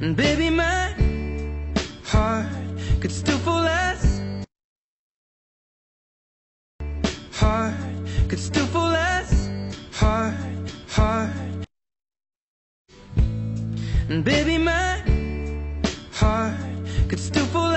And baby, my heart could still fall less. Heart could still fall less. Heart, heart. And baby, my heart could still fall